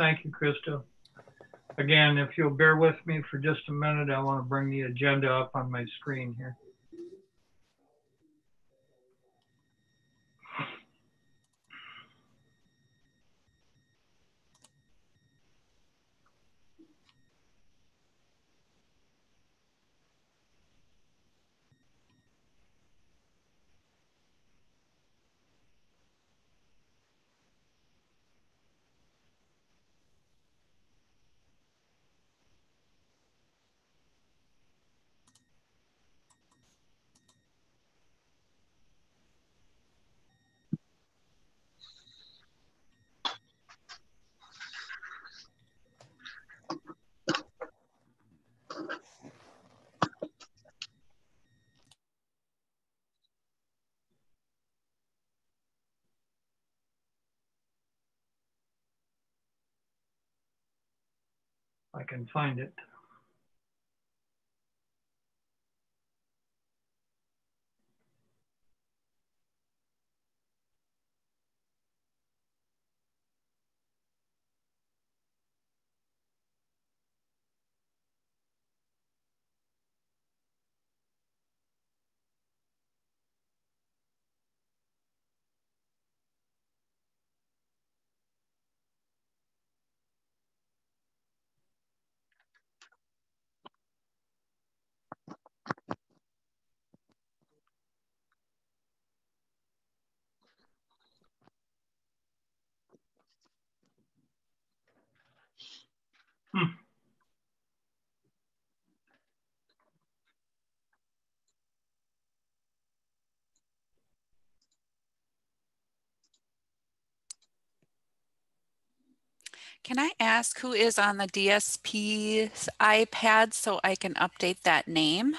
Thank you, Krista. Again, if you'll bear with me for just a minute, I want to bring the agenda up on my screen here. Can find it. Can I ask who is on the DSP's iPad so I can update that name?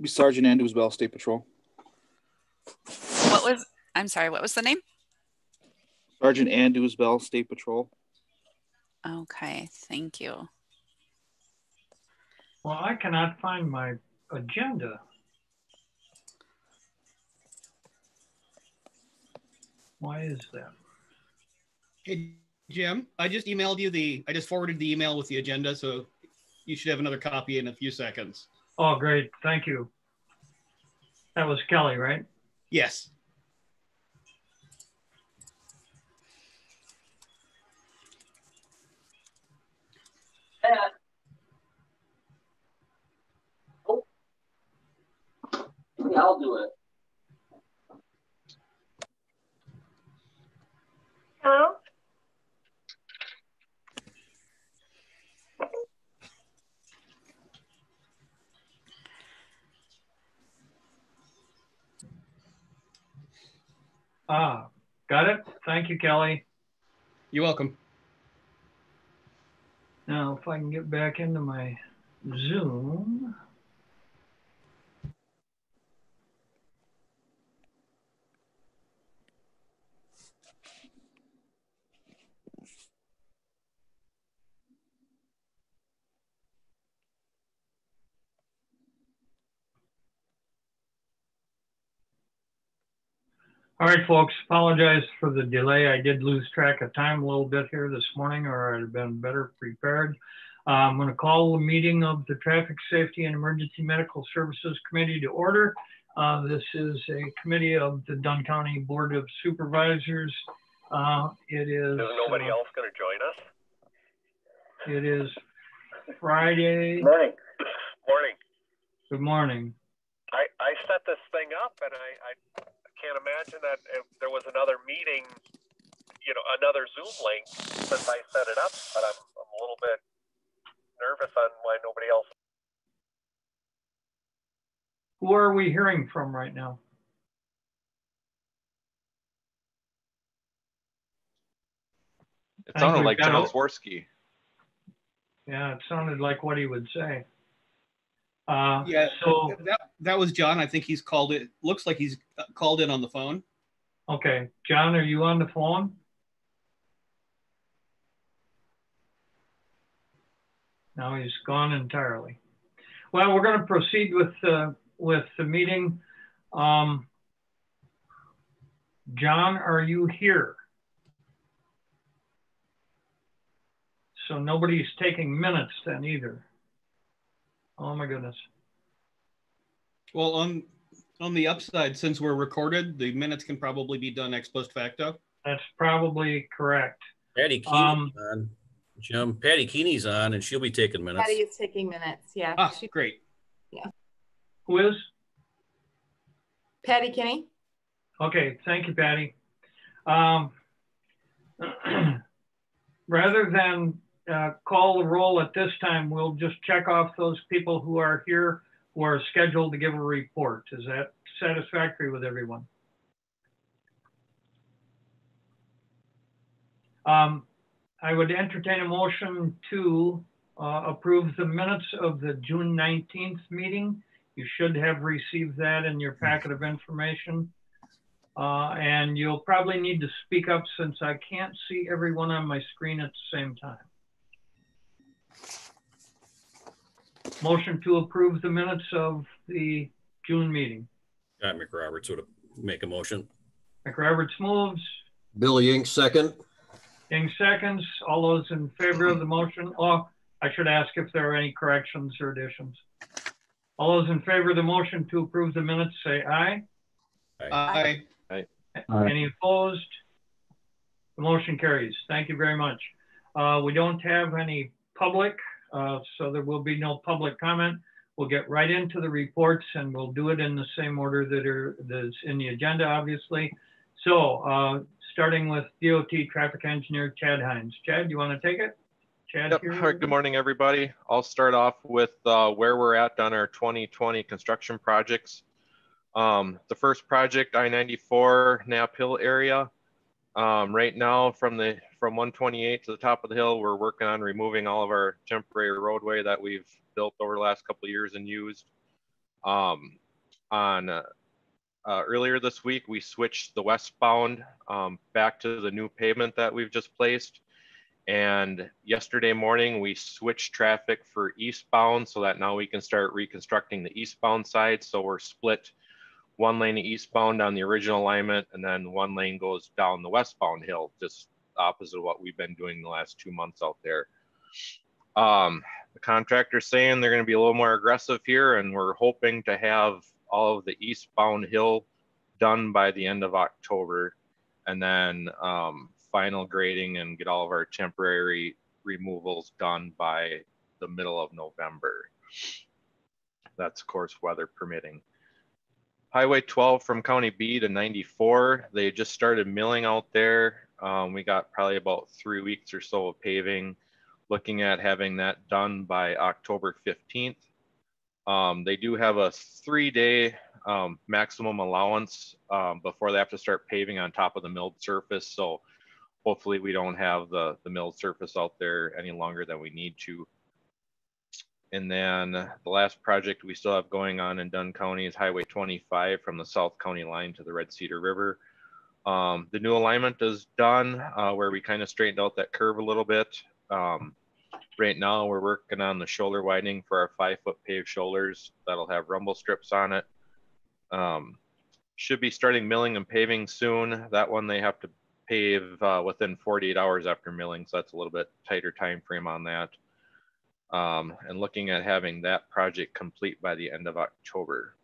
Be Sergeant Andrews Bell, State Patrol. What was, I'm sorry, what was the name? Sergeant Andrews Bell, State Patrol. Okay, thank you. Well, I cannot find my agenda. Why is that? Hey, Jim, I just emailed you the, I just forwarded the email with the agenda, so you should have another copy in a few seconds. Oh, great. Thank you. That was Kelly, right? Yes. Yeah, I'll do it. Hello? Ah, got it. Thank you, Kelly. You're welcome. Now, if I can get back into my Zoom. All right, folks, apologize for the delay. I did lose track of time a little bit here this morning, or I'd have been better prepared. Uh, I'm going to call the meeting of the Traffic Safety and Emergency Medical Services Committee to order. Uh, this is a committee of the Dunn County Board of Supervisors. Uh, it is. There's nobody uh, else going to join us? It is Friday. Morning. Morning. Good morning. I, I set this thing up and I, I can't imagine that if there was another meeting, you know, another Zoom link since I set it up, but I'm, I'm a little bit nervous on why nobody else. Who are we hearing from right now? It sounded like got General a- Yeah, it sounded like what he would say. Uh, Yeah, So, that, that was John. I think he's called it, looks like he's uh, called in on the phone. okay, John, are you on the phone? Now he's gone entirely. Well, we're going to proceed with, uh, with the meeting. Um, John, are you here? So nobody's taking minutes then either. Oh my goodness. Well, on, on the upside, since we're recorded, the minutes can probably be done ex post facto. That's probably correct. Patty Keeney's Um, on. Jim, Patty Keeney's on and she'll be taking minutes. Patty is taking minutes. Yeah. Ah, She- great. Yeah. Who is? Patty Kinney? Okay, thank you, Patty. Um, rather than uh, call the roll at this time, we'll just check off those people who are here who are scheduled to give a report. Is that satisfactory with everyone? Um, I would entertain a motion to uh, approve the minutes of the June 19th meeting. You should have received that in your packet of information. Uh, and you'll probably need to speak up since I can't see everyone on my screen at the same time. Motion to approve the minutes of the June meeting. Scott McRoberts would make a motion. McRoberts moves, Bill Yink, second. Yink seconds. All those in favor of the motion? Oh, I should ask if there are any corrections or additions. All those in favor of the motion to approve the minutes, say aye. I, Any opposed? The motion carries. Thank you very much. Uh, we don't have any public, uh, so there will be no public comment. We'll get right into the reports and we'll do it in the same order that are, that's in the agenda, obviously. So, uh, starting with DOT Traffic Engineer Chad Hines. Chad, you want to take it? Chad Yep. here? All right, good morning, everybody. I'll start off with uh, where we're at on our 2020 construction projects. Um, the first project, I-94 Knapp Hill area. Um, right now, from the from 128 to the top of the hill, we're working on removing all of our temporary roadway that we've built over the last couple years and used. Um, on uh, uh, earlier this week, we switched the westbound um, back to the new pavement that we've just placed. And yesterday morning, we switched traffic for eastbound so that now we can start reconstructing the eastbound side. So we're split one lane eastbound on the original alignment, and then one lane goes down the westbound hill, just opposite of what we've been doing the last two months out there. Um, the contractor's saying they're going to be a little more aggressive here, and we're hoping to have all of the eastbound hill done by the end of October, and then um, final grading and get all of our temporary removals done by the middle of November. That's of course weather permitting. Highway 12 from County B to 94, they just started milling out there. Um, we got probably about three weeks or so of paving, looking at having that done by October 15th. Um, they do have a three day um, maximum allowance um, before they have to start paving on top of the milled surface. So hopefully we don't have the, the milled surface out there any longer than we need to. And then the last project we still have going on in Dunn County is Highway 25 from the South County line to the Red Cedar River. Um, the new alignment is done uh, where we kind of straightened out that curve a little bit. Um, right now we're working on the shoulder widening for our five foot paved shoulders that'll have rumble strips on it. Um, should be starting milling and paving soon. That one they have to pave uh, within 48 hours after milling, so that's a little bit tighter time frame on that. Um, and looking at having that project complete by the end of October.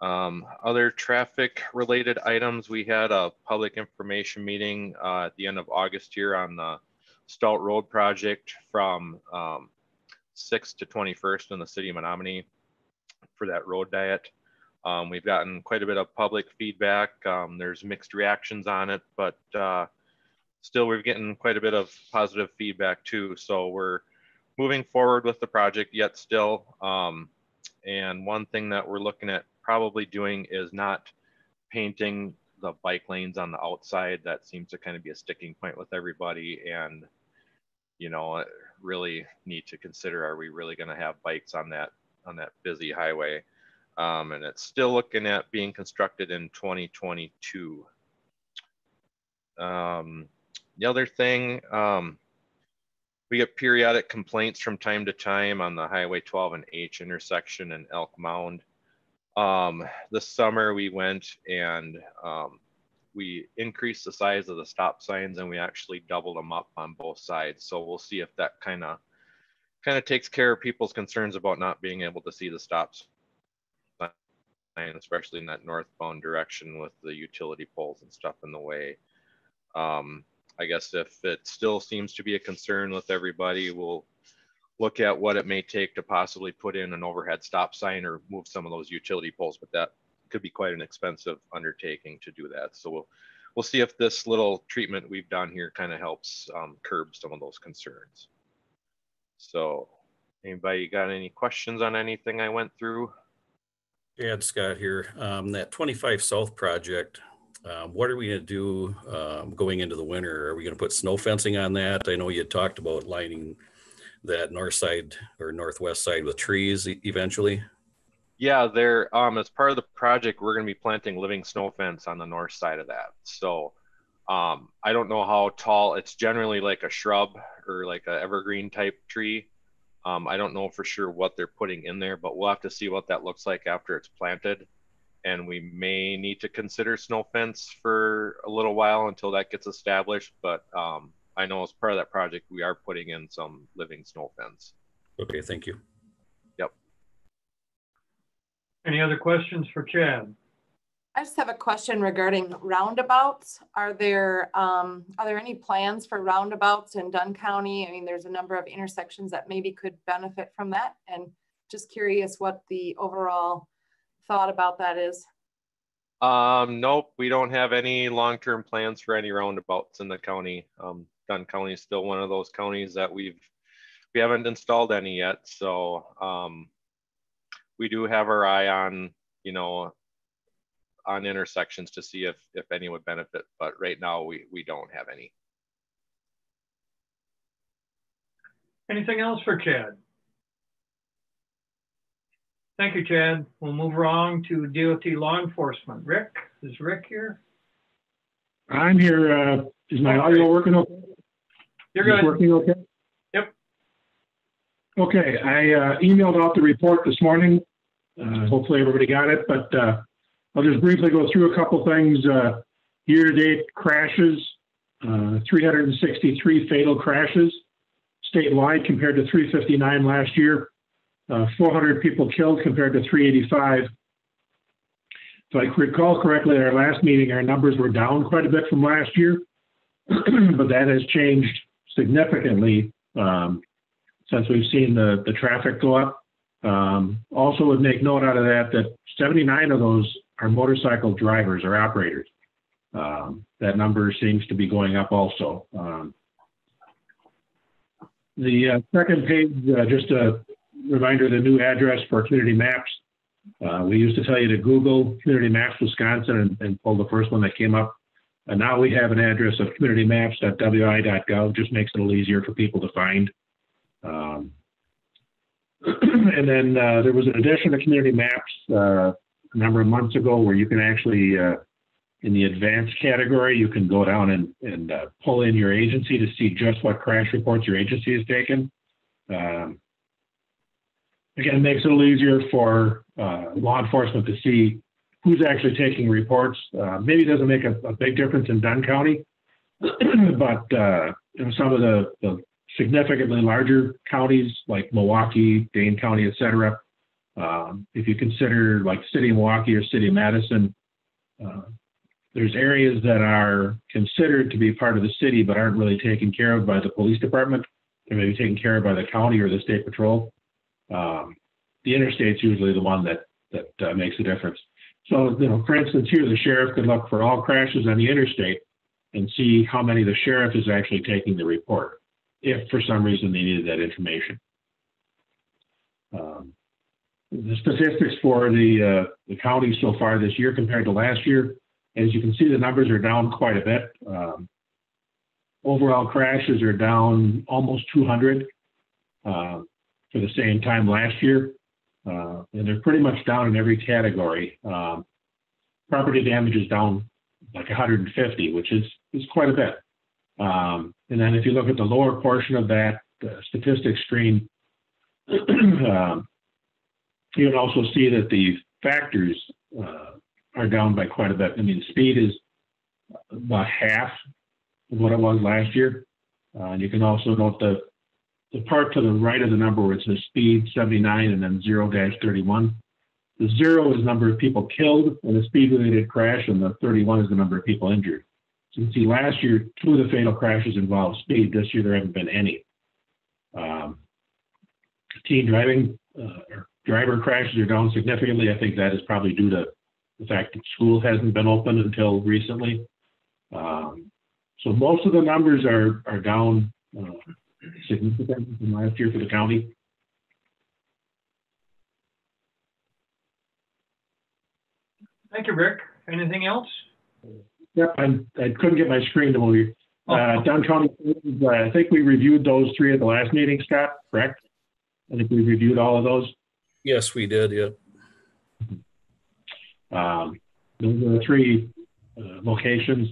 Um, other traffic related items, we had a public information meeting uh, at the end of August here on the Stout Road project from um, 6th to 21st in the city of Menomonie for that road diet. Um, we've gotten quite a bit of public feedback. Um, there's mixed reactions on it, but uh, still we're getting quite a bit of positive feedback too. So we're moving forward with the project yet still. Um, and one thing that we're looking at probably doing is not painting the bike lanes on the outside. That seems to kind of be a sticking point with everybody. And, you know, really need to consider, are we really going to have bikes on that, on that busy highway? Um, and it's still looking at being constructed in 2022. Um, the other thing, um, we get periodic complaints from time to time on the Highway 12 and H intersection and Elk Mound. Um, this summer we went and um, we increased the size of the stop signs and we actually doubled them up on both sides. So we'll see if that kind of kind of takes care of people's concerns about not being able to see the stops sign, especially in that northbound direction with the utility poles and stuff in the way. Um, I guess if it still seems to be a concern with everybody, we'll look at what it may take to possibly put in an overhead stop sign or move some of those utility poles, but that could be quite an expensive undertaking to do that. So we'll we'll see if this little treatment we've done here kind of helps um, curb some of those concerns. So anybody got any questions on anything I went through? Ed Scott here. Um, that 25 South project, um, what are we gonna do, um, going into the winter? Are we gonna put snow fencing on that? I know you talked about lining that north side or northwest side with trees e- eventually. Yeah, there, um, as part of the project, we're gonna be planting living snow fence on the north side of that. So, um, I don't know how tall, it's generally like a shrub or like a evergreen type tree. Um, I don't know for sure what they're putting in there, but we'll have to see what that looks like after it's planted. And we may need to consider snow fence for a little while until that gets established, but, um, I know as part of that project, we are putting in some living snow fence. Okay, thank you. Yep. Any other questions for Chad? I just have a question regarding roundabouts. Are there, um, are there any plans for roundabouts in Dunn County? I mean, there's a number of intersections that maybe could benefit from that. And just curious what the overall thought about that is. Um, nope, we don't have any long-term plans for any roundabouts in the county. Um, Dunn County is still one of those counties that we've, we haven't installed any yet, so, um, we do have our eye on, you know, on intersections to see if, if any would benefit, but right now we, we don't have any. Anything else for Chad? Thank you, Chad. We'll move along to DOT law enforcement. Rick, is Rick here? I'm here. Uh, is my audio working okay? You're good. Working okay? Yep. Okay, I uh, emailed out the report this morning. Uh, hopefully everybody got it, but uh, I'll just briefly go through a couple things. Uh, year-to-date crashes, uh, 363 fatal crashes statewide compared to 359 last year. Uh, 400 people killed compared to 385. If I recall correctly, at our last meeting, our numbers were down quite a bit from last year, but that has changed significantly um, since we've seen the, the traffic go up. Um, also would make note out of that that 79 of those are motorcycle drivers or operators. Um, that number seems to be going up also. Um, the uh, second page, uh, just a reminder, the new address for community maps. Uh, we used to tell you to Google Community Maps Wisconsin and, and pull the first one that came up. And now we have an address of communitymaps.wi.gov, just makes it a little easier for people to find. Um, and then uh, there was an addition to community maps uh, a number of months ago where you can actually, uh, in the advanced category, you can go down and, and uh, pull in your agency to see just what crash reports your agency has taken. Um, again, it makes it a little easier for uh, law enforcement to see who's actually taking reports. Uh, maybe it doesn't make a, a big difference in Dunn County, but uh, in some of the, the significantly larger counties like Milwaukee, Dane County, et cetera, um, if you consider like City of Milwaukee or City of Madison, uh, there's areas that are considered to be part of the city but aren't really taken care of by the police department. They're maybe taken care of by the county or the state patrol. Um, the interstate's usually the one that that uh, makes a difference. So, you know, for instance, here the sheriff could look for all crashes on the interstate and see how many the sheriff is actually taking the report, if for some reason they needed that information. Um, the statistics for the uh, the county so far this year compared to last year, as you can see, the numbers are down quite a bit. Um, overall crashes are down almost 200 uh, for the same time last year. Uh, and they're pretty much down in every category. Um, property damage is down like 150, which is, is quite a bit. Um, and then if you look at the lower portion of that, uh, statistics screen, um, you can also see that the factors uh, are down by quite a bit. I mean, speed is about half of what it was last year. Uh, and you can also note the the part to the right of the number where it says speed 79 and then 0 dash 31. The zero is the number of people killed in a speed related crash, and the 31 is the number of people injured. So you can see last year, two of the fatal crashes involved speed. This year, there haven't been any. Um, teen driving uh, or driver crashes are down significantly. I think that is probably due to the fact that school hasn't been open until recently. Um, so most of the numbers are are down uh, significantly from last year for the county. Thank you, Rick. Anything else? Yep, I, I couldn't get my screen to move. Uh, Dunn County, uh, I think we reviewed those three at the last meeting, Scott, correct? I think we reviewed all of those. Yes, we did, yeah. Um, those are the three uh, locations.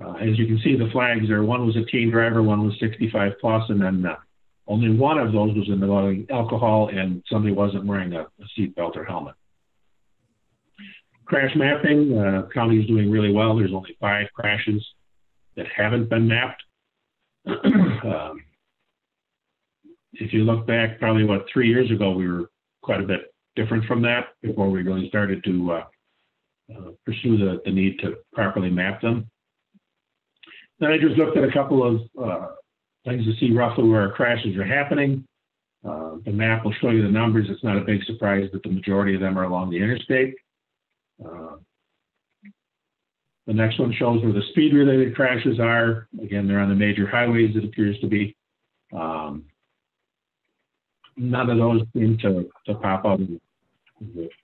Uh, as you can see, the flags are, one was a teen driver, one was 65 plus, and then uh, only one of those was involving alcohol and somebody wasn't wearing a, a seat belt or helmet. Crash mapping, uh, county is doing really well. There's only five crashes that haven't been mapped. um, if you look back, probably what three years ago, we were quite a bit different from that before we really started to uh, uh, pursue the, the need to properly map them. Then I just looked at a couple of uh, things to see roughly where our crashes are happening. Uh, the map will show you the numbers. It's not a big surprise that the majority of them are along the interstate. Uh, the next one shows where the speed related crashes are. Again, they're on the major highways, it appears to be. Um, none of those seem to, to pop up in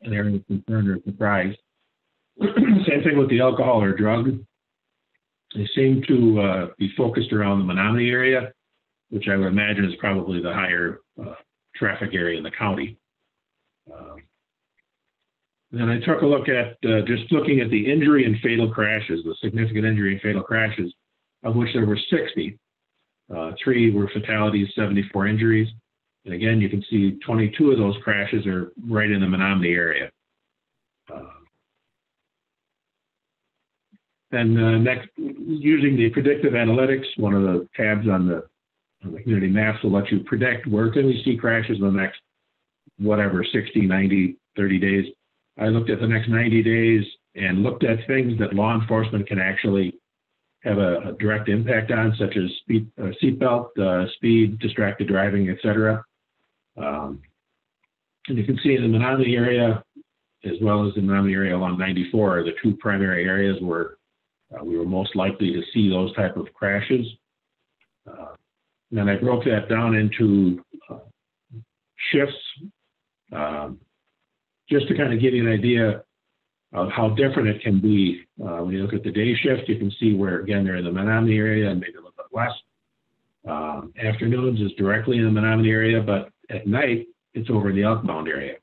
an area of concern or surprise. Same thing with the alcohol or drug. They seem to uh, be focused around the Menomonie area, which I would imagine is probably the higher uh, traffic area in the county. Um, then I took a look at uh, just looking at the injury and fatal crashes, the significant injury and fatal crashes, of which there were 60. Uh, three were fatalities, 74 injuries. And again, you can see 22 of those crashes are right in the Menomonie area. Uh, and uh, next, using the predictive analytics, one of the tabs on the, on the community maps will let you predict where can we see crashes in the next, whatever, 60, 90, 30 days. I looked at the next 90 days and looked at things that law enforcement can actually have a, a direct impact on, such as speed, uh, seatbelt, uh, speed, distracted driving, etc. Um, and you can see in the Menomonie area, as well as the Menomonie area along 94, are the two primary areas where we were most likely to see those type of crashes. Uh, and I broke that down into uh, shifts. Um, just to kind of give you an idea of how different it can be. Uh, when you look at the day shift, you can see where, again, they're in the Menomonie area and maybe a little bit west. Um, afternoons is directly in the Menomonie area, but at night, it's over in the Elk Mound area.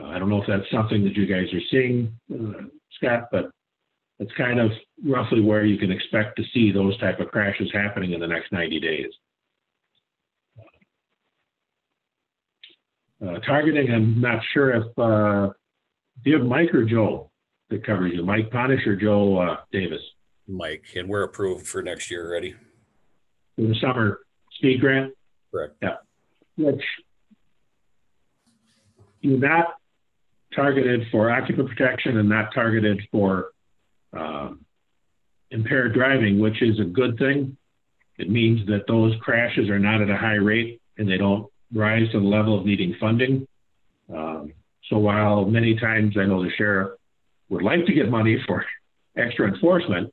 Uh, I don't know if that's something that you guys are seeing, uh, Scott, but it's kind of roughly where you can expect to see those type of crashes happening in the next 90 days. Uh, targeting, I'm not sure if, uh, do you have Mike or Joe that covers you? Mike Ponish or Joe uh, Davis? Mike, and we're approved for next year already. For the summer speed grant? Correct. Yeah. Which you're not targeted for occupant protection and not targeted for um, impaired driving, which is a good thing. It means that those crashes are not at a high rate and they don't rise to the level of needing funding. Um, so while many times I know the sheriff would like to get money for extra enforcement,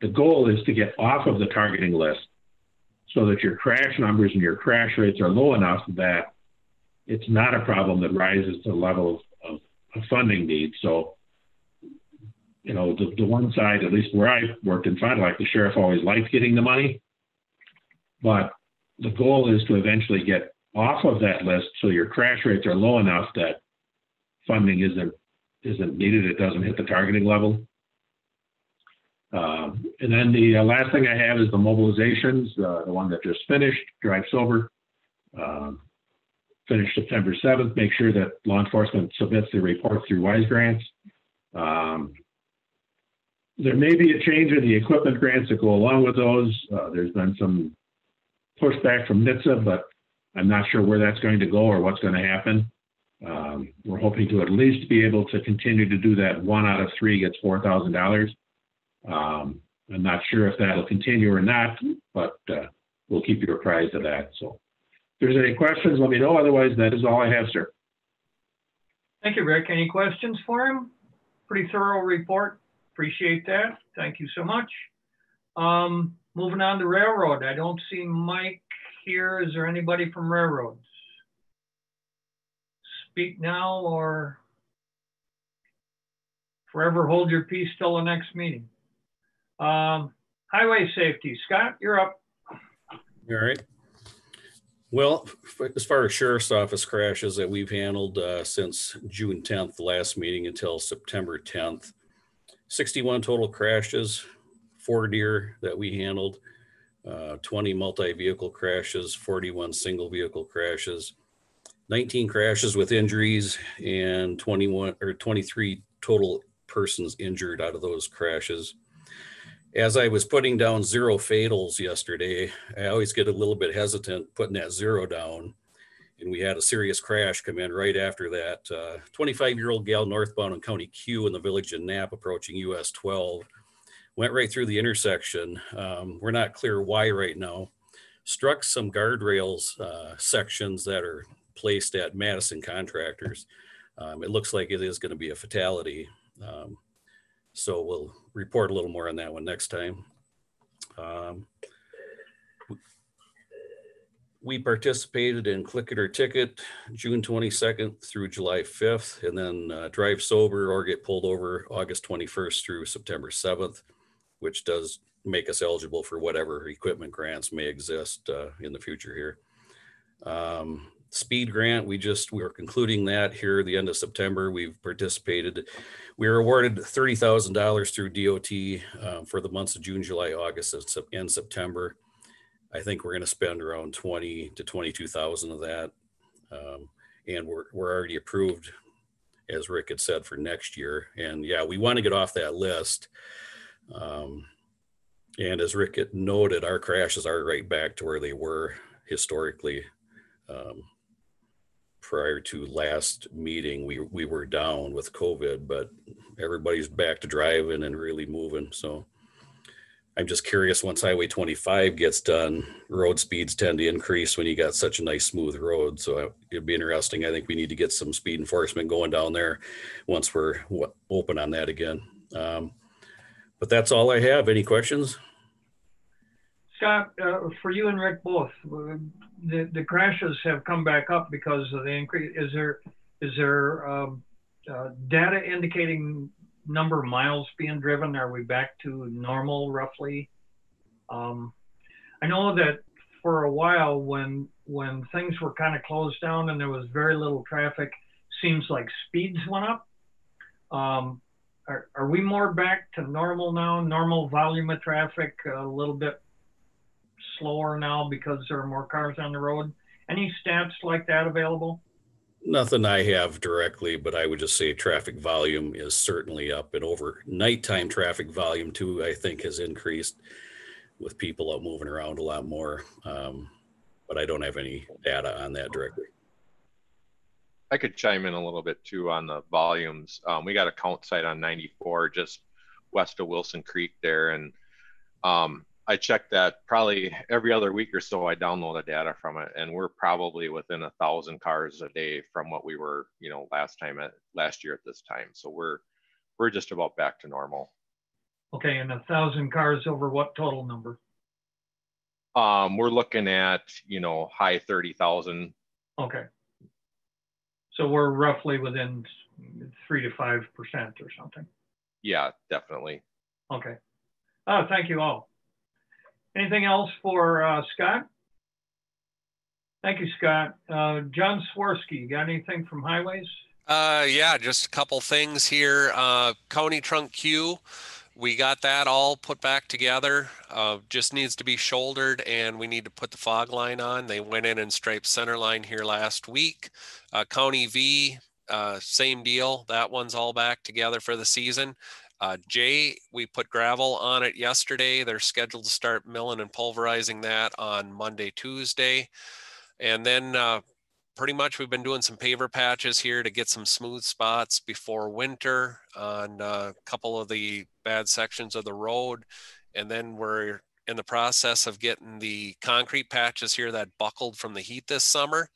the goal is to get off of the targeting list so that your crash numbers and your crash rates are low enough that it's not a problem that rises to the level of, of, of funding needs. So, you know, the, the one side, at least where I worked in Fond du Lac, the sheriff always liked getting the money, but the goal is to eventually get off of that list so your crash rates are low enough that funding isn't isn't needed. It doesn't hit the targeting level. Um, and then the uh, last thing I have is the mobilizations, uh, the one that just finished, Drive Sober. Um, finished September 7th. Make sure that law enforcement submits their report through Wise Grants. Um, there may be a change in the equipment grants that go along with those. Uh, there's been some pushback from NHTSA, but I'm not sure where that's going to go or what's going to happen. Um, we're hoping to at least be able to continue to do that. One out of three gets $4,000. Um, I'm not sure if that'll continue or not, but uh, we'll keep you apprised of that. So if there's any questions, let me know. Otherwise, that is all I have, sir. Thank you, Rick. Any questions for him? Pretty thorough report. Appreciate that. Thank you so much. Um, moving on to railroad. I don't see Mike here. Is there anybody from railroads? Speak now or forever hold your peace till the next meeting. Um, highway safety. Scott, you're up. All right. Well, as far as sheriff's office crashes that we've handled uh, since June 10th, last meeting until September 10th, 61 total crashes, four deer that we handled, uh, 20 multi-vehicle crashes, 41 single vehicle crashes, 19 crashes with injuries, and 21 or 23 total persons injured out of those crashes as I was putting down zero fatals yesterday, I always get a little bit hesitant putting that zero down. And we had a serious crash come in right after that. 25 year old gal northbound on County Q in the village of Knapp approaching US 12 went right through the intersection. Um, we're not clear why right now. Struck some guardrails uh, sections that are placed at Madison contractors. Um, it looks like it is going to be a fatality. Um, so we'll report a little more on that one next time. We participated in Click It or Ticket June 22nd through July 5th, and then uh, Drive Sober or Get Pulled Over August 21st through September 7th, which does make us eligible for whatever equipment grants may exist uh, in the future here. Um, speed grant, we just, we are concluding that here the end of September. We've participated. We were awarded $30,000 through DOT um, for the months of June, July, August, and September. I think we're going to spend around 20 to 22,000 of that. Um, and we're, we're already approved, as Rick had said, for next year. And yeah, we want to get off that list. Um, and as Rick had noted, our crashes are right back to where they were historically. Um, prior to last meeting, we, we were down with COVID, but everybody's back to driving and really moving. So I'm just curious, once Highway 25 gets done, road speeds tend to increase when you got such a nice smooth road. So it'd be interesting. I think we need to get some speed enforcement going down there once we're open on that again. Um, But that's all I have. Any questions? Scott, uh, for you and Rick both, uh, the, the crashes have come back up because of the increase. Is there, is there, um, uh, data indicating number of miles being driven? Are we back to normal roughly? Um, I know that for a while when, when things were kind of closed down and there was very little traffic, seems like speeds went up. Um, are, are we more back to normal now, normal volume of traffic, a little bit slower now because there are more cars on the road? Any stats like that available? Nothing I have directly, but I would just say traffic volume is certainly up and over nighttime traffic volume too, I think has increased with people out moving around a lot more. Um, but I don't have any data on that directly. I could chime in a little bit too on the volumes. Um, we got a count site on 94 just west of Wilson Creek there. And um, I checked that probably every other week or so. I download the data from it, and we're probably within a thousand cars a day from what we were, you know, last time at last year at this time. So we're we're just about back to normal. Okay, and a thousand cars over what total number? Um, we're looking at you know high thirty thousand. Okay. So we're roughly within three to five percent or something. Yeah, definitely. Okay. Oh, thank you all. Anything else for uh, Scott? Thank you, Scott. Uh, John Swirsky, you got anything from highways? Uh, yeah, just a couple things here. Uh, County Trunk Q, we got that all put back together. Uh, just needs to be shouldered and we need to put the fog line on. They went in and striped center line here last week. Uh, County V, uh, same deal. That one's all back together for the season. Uh, J, we put gravel on it yesterday. They're scheduled to start milling and pulverizing that on Monday, Tuesday. And then uh, pretty much we've been doing some paver patches here to get some smooth spots before winter on uh, a couple of the bad sections of the road. And then we're in the process of getting the concrete patches here that buckled from the heat this summer.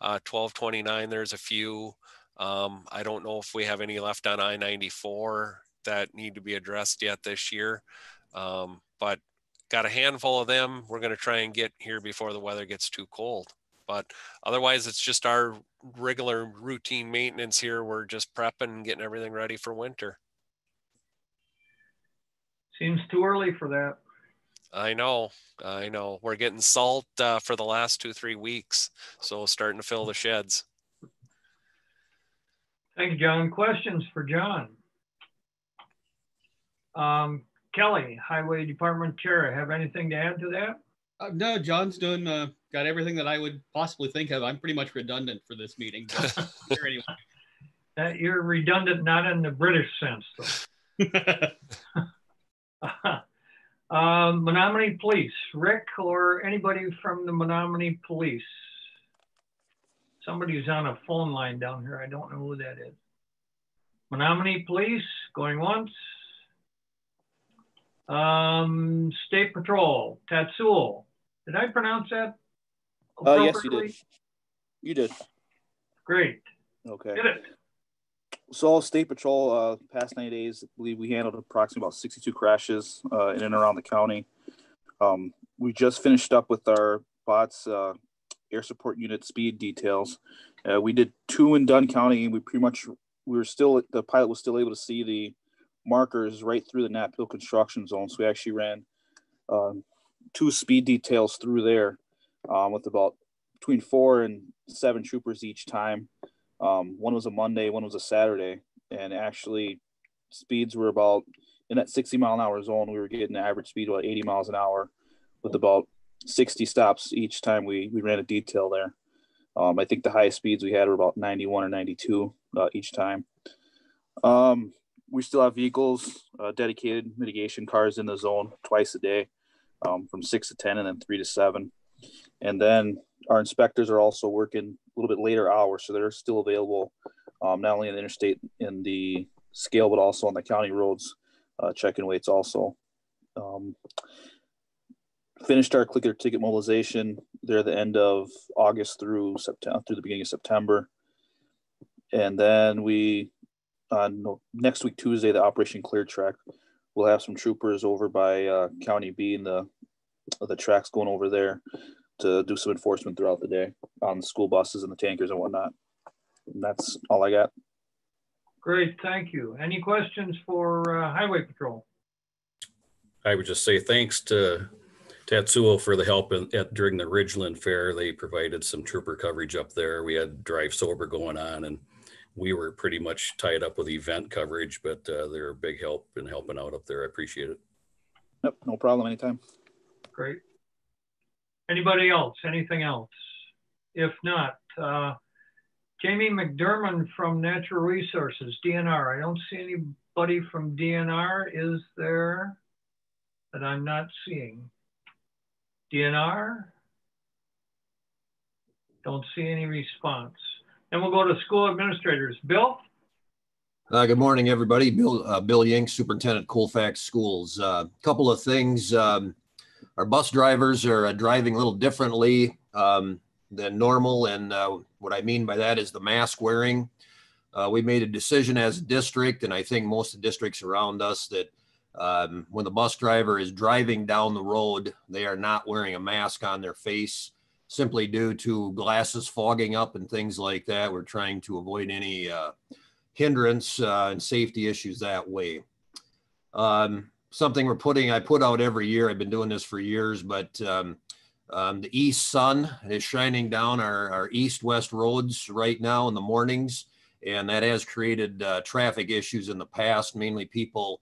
Uh, 1229, there's a few. Um, I don't know if we have any left on I 94 that need to be addressed yet this year. Um, but got a handful of them. We're going to try and get here before the weather gets too cold. But otherwise, it's just our regular routine maintenance here. We're just prepping and getting everything ready for winter. Seems too early for that. I know, I know. We're getting salt uh, for the last two, three weeks. So starting to fill the sheds. Thank you, John. Questions for John? Um, Kelly, Highway Department Chair, have anything to add to that? Uh, no, John's doing, uh, got everything that I would possibly think of. I'm pretty much redundant for this meeting. anyway. That you're redundant, not in the British sense, though. um, Menomonie Police, Rick or anybody from the Menomonie Police? Somebody's on a phone line down here. I don't know who that is. Menomonie Police, going once. Um, State Patrol, Tatsul. Did I pronounce that? Uh, yes, you did. You did. Great. Okay. Did it. So State Patrol, uh, past 90 days, I believe we handled approximately about 62 crashes uh, in and around the county. Um, we just finished up with our bots uh, air support unit speed details. Uh, we did two in Dunn County, and we pretty much we were still the pilot was still able to see the markers right through the Knapp Hill construction zone. So we actually ran um, two speed details through there um, with about between four and seven troopers each time. Um, one was a Monday, one was a Saturday, and actually speeds were about in that 60 mile an hour zone. We were getting an average speed about 80 miles an hour with about 60 stops each time we, we ran a detail there. Um, I think the highest speeds we had were about 91 or 92 uh, each time. Um, we still have vehicles, uh, dedicated mitigation cars in the zone twice a day um, from six to 10 and then three to seven. And then our inspectors are also working a little bit later hours, so they're still available um, not only in the interstate in the scale, but also on the county roads, uh, checking weights also. Um, finished our Click It or Ticket mobilization there the end of August through September, through the beginning of September. And then we, on no, next week, Tuesday, the Operation Clear Track, we'll have some troopers over by uh, County B and the, the tracks going over there to do some enforcement throughout the day on the school buses and the tankers and whatnot. And that's all I got. Great, thank you. Any questions for uh, Highway Patrol? I would just say thanks to Tatsuo for the help in, at, during the Ridgeland Fair. They provided some trooper coverage up there. We had Drive Sober going on and we were pretty much tied up with event coverage, but uh, they're a big help in helping out up there. I appreciate it. Yep, no problem anytime. Great. Anybody else? Anything else? If not, uh, Jamie McDermott from Natural Resources, DNR. I don't see anybody from DNR. Is there that I'm not seeing? DNR? Don't see any response. And we'll go to school administrators. Bill? Uh, good morning, everybody. Bill, uh, Bill Yink, Superintendent Colfax Schools. A uh, couple of things. Um, our bus drivers are uh, driving a little differently um, than normal. And uh, what I mean by that is the mask wearing. Uh, we made a decision as a district, and I think most of the districts around us, that um, when the bus driver is driving down the road, they are not wearing a mask on their face simply due to glasses fogging up and things like that. We're trying to avoid any uh, hindrance uh, and safety issues that way. Um, something we're putting, I put out every year. I've been doing this for years, but um, um, the east sun is shining down our, our east-west roads right now in the mornings, and that has created uh, traffic issues in the past, mainly people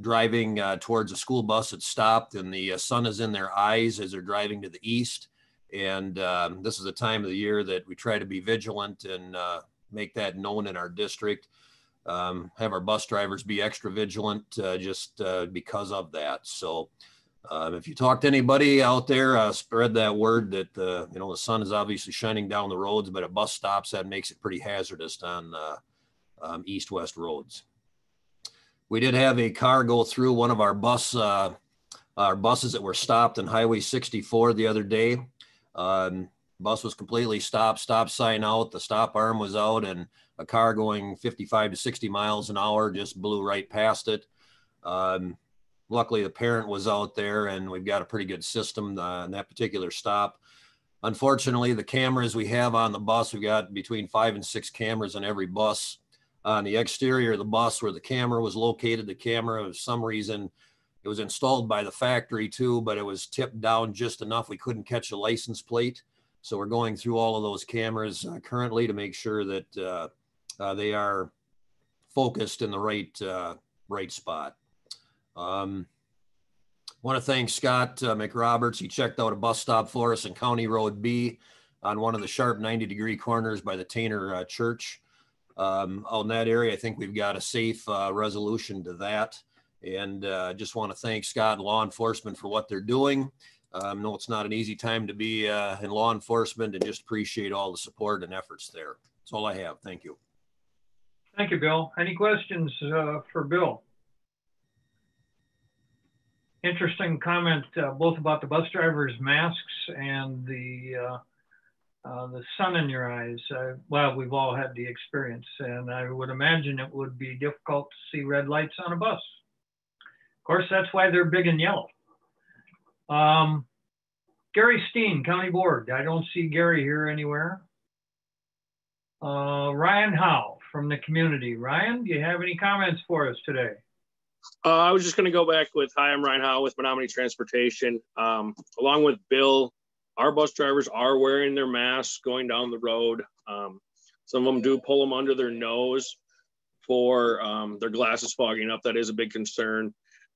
driving uh, towards a school bus that stopped and the uh, sun is in their eyes as they're driving to the east. And um, this is a time of the year that we try to be vigilant and uh, make that known in our district. Um, have our bus drivers be extra vigilant uh, just uh, because of that. So um, if you talk to anybody out there, uh, spread that word that uh, you know the sun is obviously shining down the roads, but at bus stops that makes it pretty hazardous on uh, um, east-west roads. We did have a car go through one of our bus uh, our buses that were stopped on Highway 64 the other day. Um, bus was completely stopped, stop sign out, the stop arm was out, and a car going 55 to 60 miles an hour just blew right past it. Um, luckily, the parent was out there, and we've got a pretty good system uh, in that particular stop. Unfortunately, the cameras we have on the bus, we've got between five and six cameras on every bus. On the exterior of the bus where the camera was located, the camera, for some reason, it was installed by the factory too, but it was tipped down just enough we couldn't catch a license plate. So we're going through all of those cameras uh, currently to make sure that uh, uh, they are focused in the right uh, right spot. Um, want to thank Scott uh, McRoberts. He checked out a bus stop for us in County Road B on one of the sharp 90 degree corners by the Tainter uh, Church. Um, that area, I think we've got a safe resolution to that. And uh, just want to thank Scott and law enforcement for what they're doing. Um, no, it's not an easy time to be uh, in law enforcement and just appreciate all the support and efforts there. That's all I have. Thank you. Thank you, Bill. Any questions uh, for Bill? Interesting comment, uh, both about the bus drivers' masks and the uh, uh, the sun in your eyes. well, we've all had the experience, and I would imagine it would be difficult to see red lights on a bus. Of course, that's why they're big and yellow. Um, Gary Steen, County Board. I don't see Gary here anywhere. Uh, Ryan Howe from the community. Ryan, do you have any comments for us today? Uh, I was just going to go back with Hi, I'm Ryan Howe with Menomonie Transportation. Um, along with Bill, our bus drivers are wearing their masks going down the road. Um, some of them do pull them under their nose for um, their glasses fogging up. That is a big concern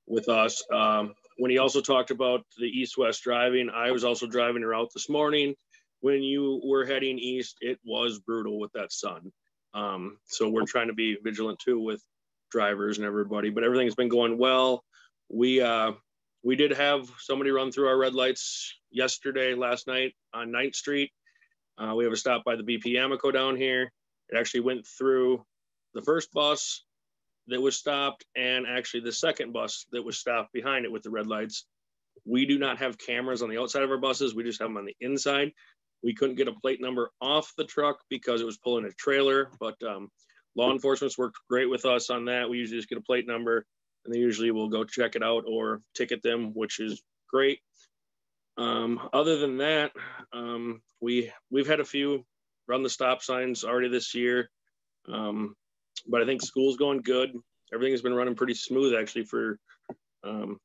with us. Um, when he also talked about the east-west driving, I was also driving a route this morning. When you were heading east, it was brutal with that sun. Um, so we're trying to be vigilant too with drivers and everybody, but everything's been going well. We uh, we did have somebody run through our red lights yesterday, last night on 9th Street. Uh, we have a stop by the BP Amoco down here. It actually went through the first bus, that was stopped and actually the second bus that was stopped behind it with the red lights. We do not have cameras on the outside of our buses. We just have them on the inside. We couldn't get a plate number off the truck because it was pulling a trailer, but um, law enforcement's worked great with us on that. We usually just get a plate number and they usually will go check it out or ticket them, which is great. Um, other than that, um, we we've had a few run the stop signs already this year. Um, but I think school's going good. Everything has been running pretty smooth actually for um,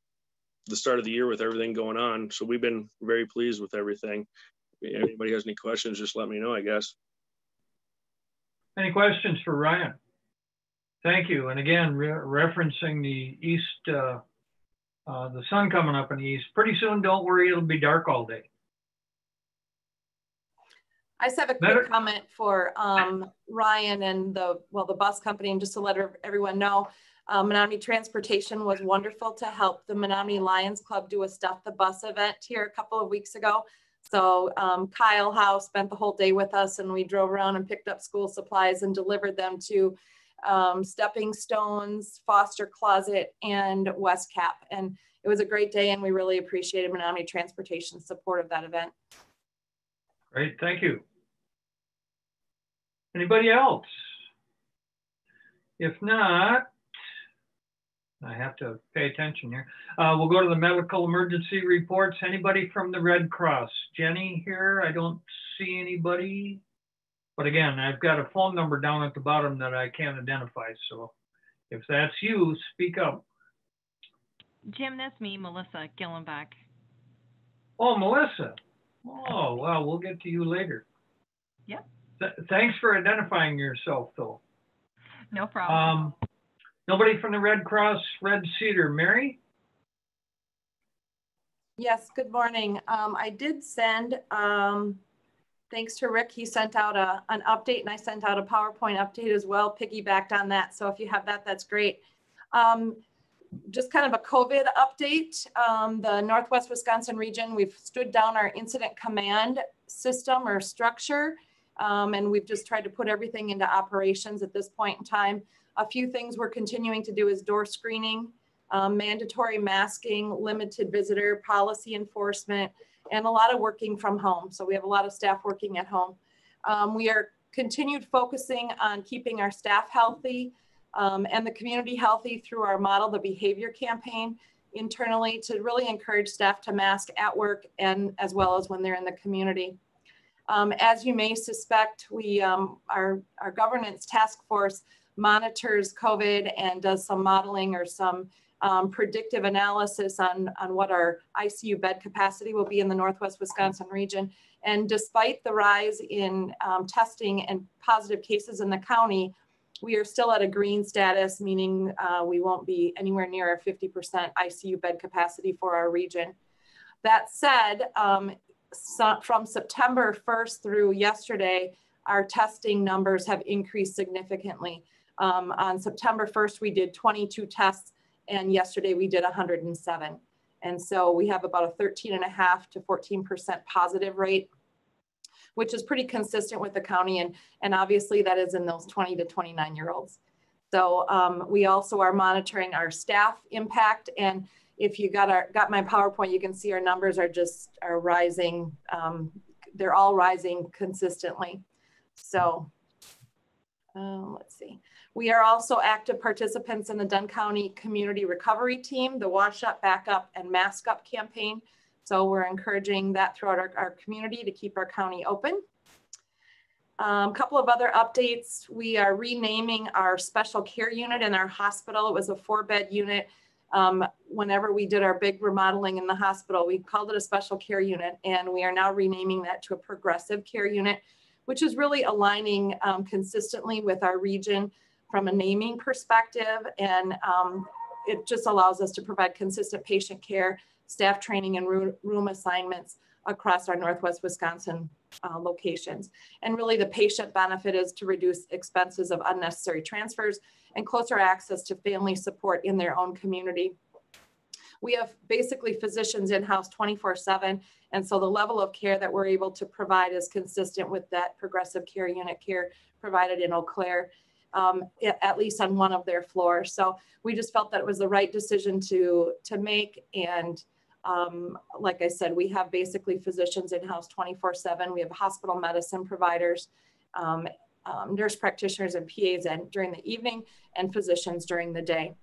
the start of the year with everything going on. So we've been very pleased with everything. If anybody has any questions, just let me know, I guess. Any questions for Ryan? Thank you. And again, re referencing the east, uh, uh, the sun coming up in the east. Pretty soon, don't worry, it'll be dark all day. I just have a quick comment for um, Ryan and the, well, the bus company, and just to let everyone know, um, Menomonie Transportation was wonderful to help the Menomonie Lions Club do a Stuff the Bus event here a couple of weeks ago. So um, Kyle Howe spent the whole day with us and we drove around and picked up school supplies and delivered them to um, Stepping Stones, Foster Closet, and West CAP. And it was a great day and we really appreciated Menomonie Transportation's support of that event. Great, thank you. Anybody else? If not, I have to pay attention here. Uh, we'll go to the medical emergency reports. Anybody from the Red Cross? Jenny here? I don't see anybody. But again, I've got a phone number down at the bottom that I can't identify. So if that's you, speak up. Jim, that's me, Melissa Gillenbach. Oh, Melissa. Oh, well, we'll get to you later. Yep. Th thanks for identifying yourself, though. No problem. Um, Nobody from the Red Cross Red Cedar. Mary? Yes, good morning. Um, I did send, um, thanks to Rick, he sent out a, an update and I sent out a PowerPoint update as well, piggybacked on that. So if you have that, that's great. Um, just kind of a COVID update. Um, the Northwest Wisconsin region, we've stood down our incident command system or structure. Um, and we've just tried to put everything into operations at this point in time. A few things we're continuing to do is door screening, um, mandatory masking, limited visitor policy enforcement, and a lot of working from home. So we have a lot of staff working at home. Um, we are continued focusing on keeping our staff healthy um, and the community healthy through our model, the behavior campaign internally to really encourage staff to mask at work and as well as when they're in the community. Um, as you may suspect, we um, our, our governance task force monitors COVID and does some modeling or some um, predictive analysis on, on what our ICU bed capacity will be in the Northwest Wisconsin region. And despite the rise in um, testing and positive cases in the county, we are still at a green status, meaning uh, we won't be anywhere near our 50% ICU bed capacity for our region. That said, um, so from September 1st through yesterday, our testing numbers have increased significantly. Um, on September 1st, we did 22 tests and yesterday we did 107. And so we have about a 13 and a half to 14% positive rate, which is pretty consistent with the county. And, and obviously that is in those 20 to 29 year olds. So um, we also are monitoring our staff impact. And if you got our got my PowerPoint, you can see our numbers are just are rising. Um, they're all rising consistently. So uh, let's see. We are also active participants in the Dunn County Community Recovery Team, the Wash Up, Back Up, and Mask Up campaign. So we're encouraging that throughout our, our community to keep our county open. A um, couple of other updates. We are renaming our special care unit in our hospital. It was a four bed unit. Um, whenever we did our big remodeling in the hospital, we called it a special care unit and we are now renaming that to a progressive care unit, which is really aligning um, consistently with our region from a naming perspective. And um, it just allows us to provide consistent patient care, staff training, and room assignments across our Northwest Wisconsin uh, locations. And really the patient benefit is to reduce expenses of unnecessary transfers and closer access to family support in their own community. We have basically physicians in-house 24 seven. And so the level of care that we're able to provide is consistent with that progressive care unit care provided in Eau Claire um, at least on one of their floors. So we just felt that it was the right decision to, to make. And um, like I said, we have basically physicians in-house 24 seven. We have hospital medicine providers, um, um nurse practitioners and PAs and during the evening and physicians during the day.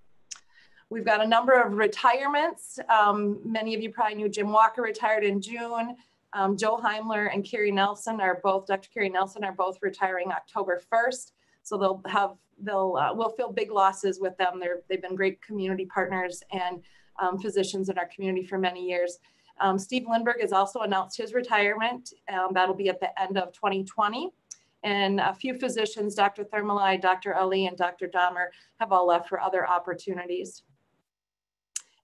We've got a number of retirements. Um, many of you probably knew Jim Walker retired in June. Um, Joe Heimler and Carrie Nelson are both, Dr. Carrie Nelson are both retiring October 1st. So they'll have, they'll, uh, we'll feel big losses with them. They're, they've been great community partners and um, physicians in our community for many years. Um, Steve Lindberg has also announced his retirement. Um, that'll be at the end of 2020. And a few physicians, Dr. Thermalai, Dr. Ali, and Dr. Dahmer have all left for other opportunities.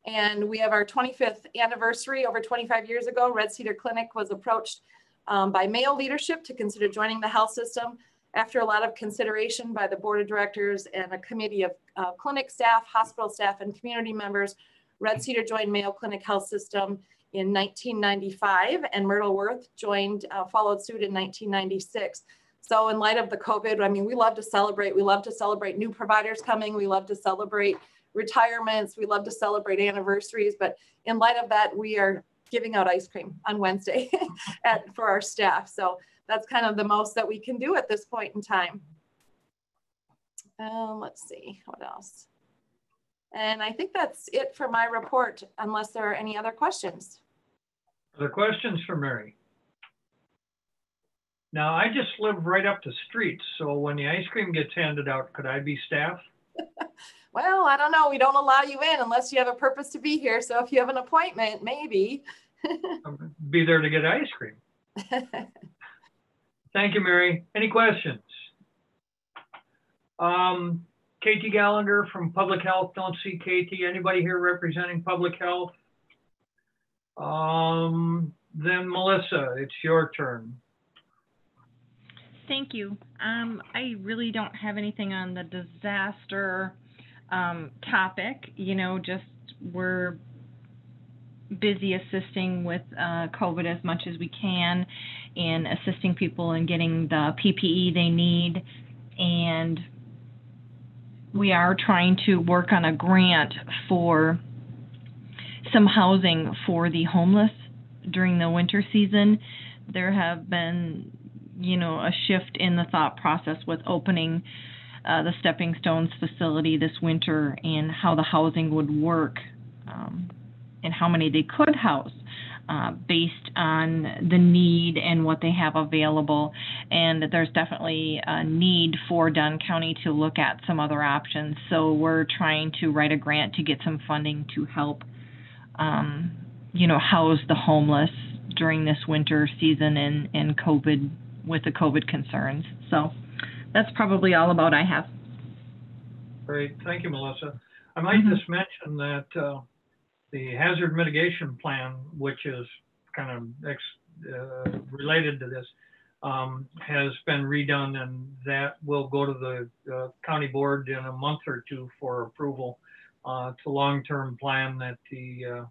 And we have our 25th anniversary over 25 years ago. Red Cedar Clinic was approached um, by Mayo leadership to consider joining the health system. After a lot of consideration by the board of directors and a committee of uh, clinic staff, hospital staff, and community members, Red Cedar joined Mayo Clinic Health System in 1995, and Myrtle Werth joined, uh, followed suit in 1996. So in light of the COVID, I mean, we love to celebrate. We love to celebrate new providers coming. We love to celebrate retirements. We love to celebrate anniversaries. But in light of that, we are giving out ice cream on Wednesday at, for our staff. So that's kind of the most that we can do at this point in time. Um, let's see, what else? And I think that's it for my report, unless there are any other questions. Other questions for Mary? Now, I just live right up the street, so when the ice cream gets handed out, could I be staff? well, I don't know. We don't allow you in unless you have a purpose to be here. So if you have an appointment, maybe. be there to get ice cream. Thank you, Mary. Any questions? Um, Katie Gallagher from Public Health. Don't see Katie. Anybody here representing Public Health? Um, then Melissa, it's your turn. Thank you. Um, I really don't have anything on the disaster um, topic. You know, just we're busy assisting with uh, COVID as much as we can and assisting people in getting the PPE they need. And we are trying to work on a grant for some housing for the homeless during the winter season. There have been, you know, a shift in the thought process with opening uh, the Stepping Stones facility this winter and how the housing would work um, and how many they could house. Uh, based on the need and what they have available. And there's definitely a need for Dunn County to look at some other options. So we're trying to write a grant to get some funding to help, um, you know, house the homeless during this winter season and, and COVID with the COVID concerns. So that's probably all about I have. Great, thank you, Melissa. I might just mention that uh, the hazard mitigation plan, which is kind of ex, uh, related to this, um, has been redone and that will go to the uh, county board in a month or two for approval. Uh, it's a long-term plan that the uh,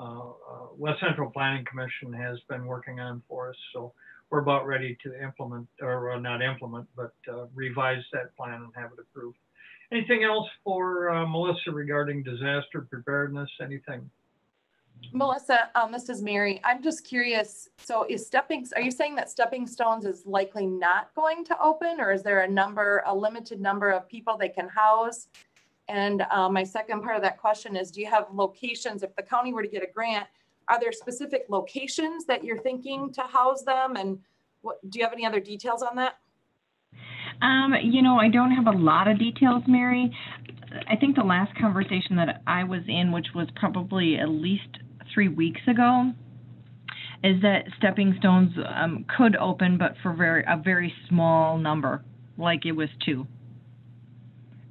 uh, uh, West Central Planning Commission has been working on for us. So we're about ready to implement, or not implement, but revise that plan and have it approved. Anything else for uh, Melissa regarding disaster preparedness? Anything? Melissa, um, this is Mary. I'm just curious. So is stepping, are you saying that Stepping Stones is likely not going to open or is there a number, a limited number of people they can house? And uh, my second part of that question is, do you have locations, if the county were to get a grant, are there specific locations that you're thinking to house them? And what, do you have any other details on that? Um, you know, I don't have a lot of details, Mary. I think the last conversation that I was in, which was probably at least three weeks ago, is that stepping stones um, could open, but for very a very small number, like it was two.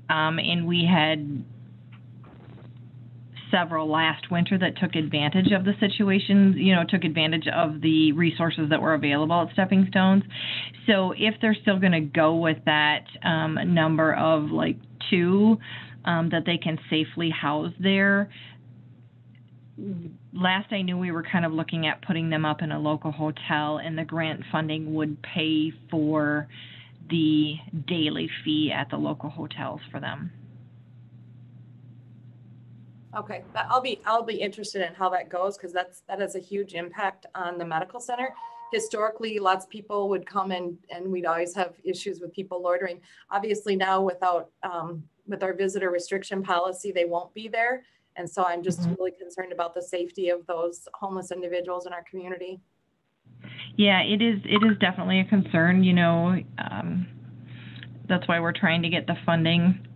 Um, and we had several last winter that took advantage of the situation, you know, took advantage of the resources that were available at Stepping Stones. So if they're still going to go with that um, number of like two um, that they can safely house there, last I knew we were kind of looking at putting them up in a local hotel and the grant funding would pay for the daily fee at the local hotels for them. Okay, that, I'll be I'll be interested in how that goes because that's that has a huge impact on the medical center. Historically, lots of people would come and and we'd always have issues with people loitering. Obviously, now without um, with our visitor restriction policy, they won't be there, and so I'm just mm-hmm. really concerned about the safety of those homeless individuals in our community. Yeah, it is. It is definitely a concern. You know, um, that's why we're trying to get the funding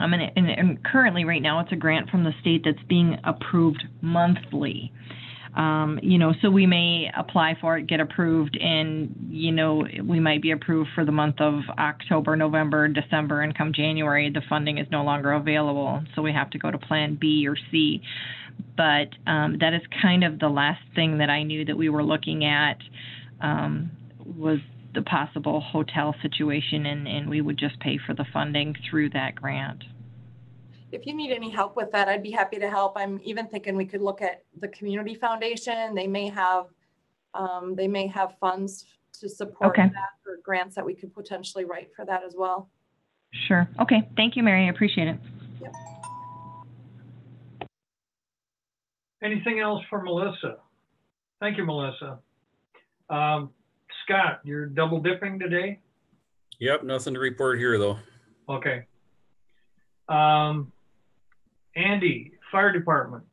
um, and, and, and, currently, right now, it's a grant from the state that's being approved monthly. Um, you know, so we may apply for it, get approved, and you know, we might be approved for the month of October, November, December, and come January, the funding is no longer available. So we have to go to Plan B or C. But um, that is kind of the last thing that I knew that we were looking at um, was the possible hotel situation and, and we would just pay for the funding through that grant. If you need any help with that, I'd be happy to help. I'm even thinking we could look at the community foundation. They may have um, they may have funds to support okay. that or grants that we could potentially write for that as well. Sure. Okay. Thank you, Mary. I appreciate it. Yep. Anything else for Melissa? Thank you, Melissa. Um, Scott, you're double dipping today? Yep, nothing to report here though. Okay. Um, Andy, fire department.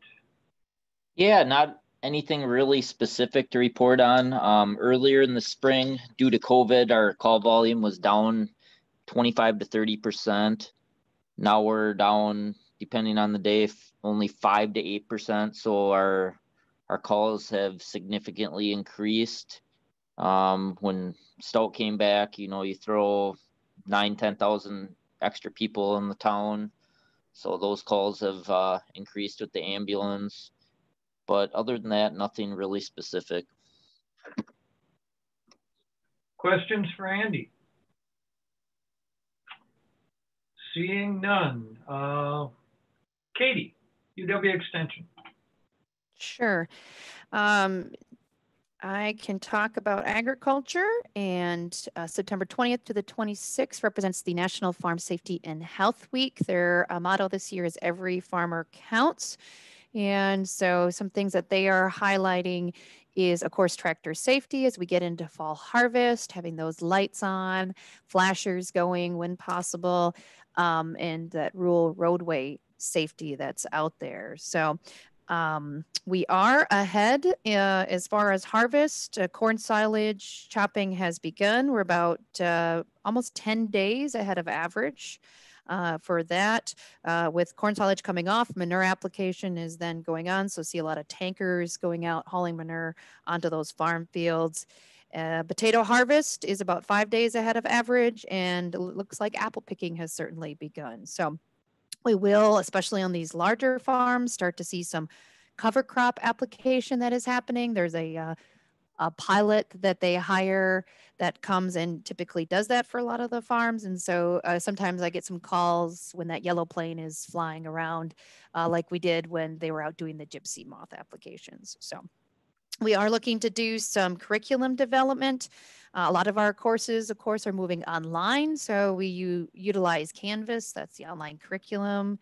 Yeah, not anything really specific to report on. Um, earlier in the spring, due to COVID, our call volume was down 25 to 30 percent. Now we're down, depending on the day, only five to eight percent. So our our calls have significantly increased. Um, when Stout came back, you know, you throw nine, ten thousand extra people in the town. So those calls have uh, increased with the ambulance. But other than that, nothing really specific. Questions for Andy? Seeing none. Uh, Katie, UW Extension. Sure. Um, I can talk about agriculture and uh, September 20th to the 26th represents the National Farm Safety and Health Week. Their uh, motto this year is every farmer counts. And so some things that they are highlighting is of course tractor safety as we get into fall harvest, having those lights on, flashers going when possible, um, and that rural roadway safety that's out there. So um, we are ahead uh, as far as harvest. Uh, corn silage chopping has begun. We're about uh, almost 10 days ahead of average. Uh, for that, uh, with corn silage coming off, manure application is then going on. So see a lot of tankers going out hauling manure onto those farm fields. Uh, potato harvest is about five days ahead of average, and it looks like apple picking has certainly begun. So we will, especially on these larger farms, start to see some cover crop application that is happening. There's a, uh, a pilot that they hire that comes and typically does that for a lot of the farms. And so uh, sometimes I get some calls when that yellow plane is flying around, uh, like we did when they were out doing the gypsy moth applications. So we are looking to do some curriculum development. Uh, a lot of our courses, of course, are moving online. So we utilize Canvas, that's the online curriculum,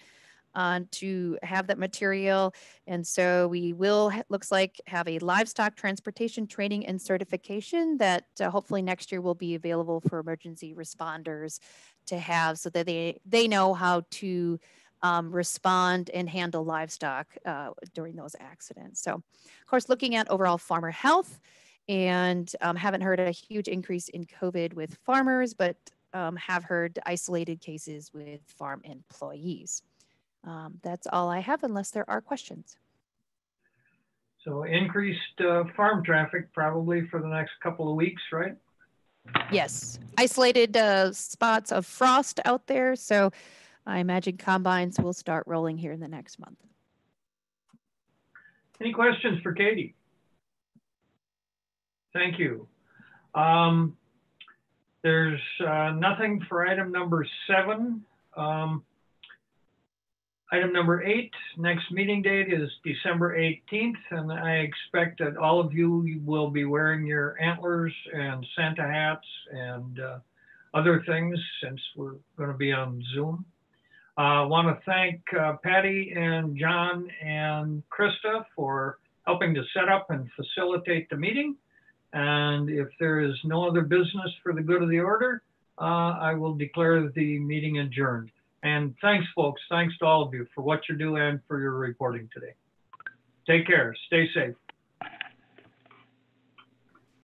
uh, to have that material. And so we will, looks like, have a livestock transportation training and certification that uh, hopefully next year will be available for emergency responders to have so that they, they know how to um, respond and handle livestock uh, during those accidents. So, of course, looking at overall farmer health and um, haven't heard a huge increase in COVID with farmers, but um, have heard isolated cases with farm employees. Um, that's all I have unless there are questions. So increased uh, farm traffic probably for the next couple of weeks, right? Yes, isolated uh, spots of frost out there. So I imagine combines will start rolling here in the next month. Any questions for Katie? Thank you. Um, there's uh, nothing for item number seven. Um, item number eight, next meeting date is December 18th, and I expect that all of you will be wearing your antlers and Santa hats and uh, other things since we're going to be on Zoom. I uh, want to thank uh, Patty and John and Krista for helping to set up and facilitate the meeting. And if there is no other business for the good of the order, uh, I will declare the meeting adjourned. And thanks, folks. Thanks to all of you for what you do and for your reporting today. Take care. Stay safe.